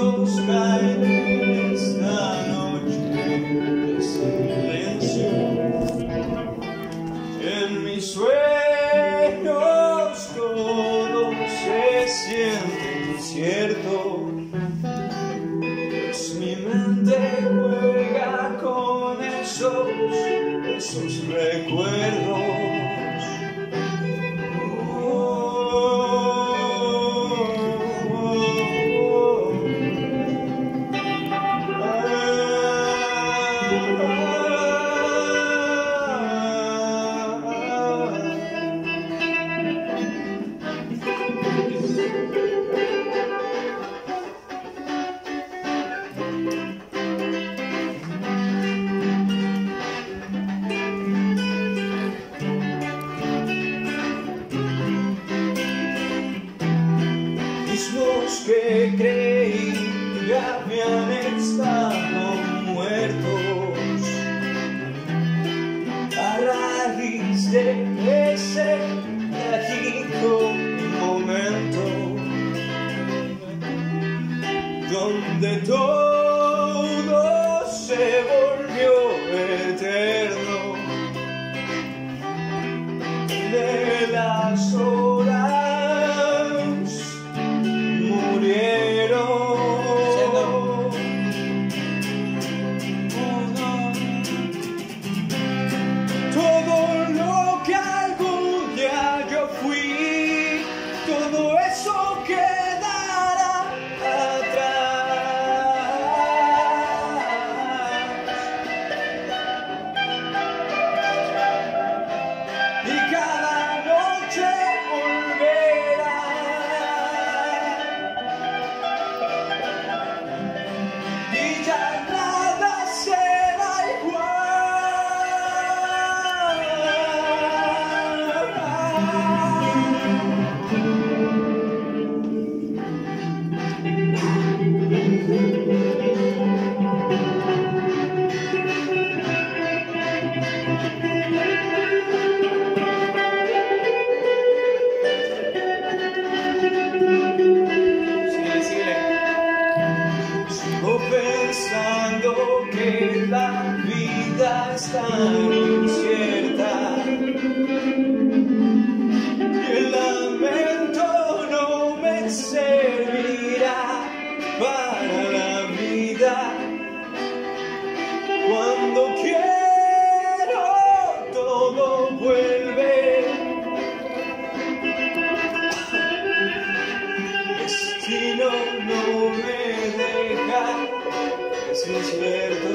Los caí esta noche de silencio. En mis sueños no se si es cierto. Pues mi mente juega con esos, esos recuerdos. que creia, me han pensando que la vida está tan incierta. desierto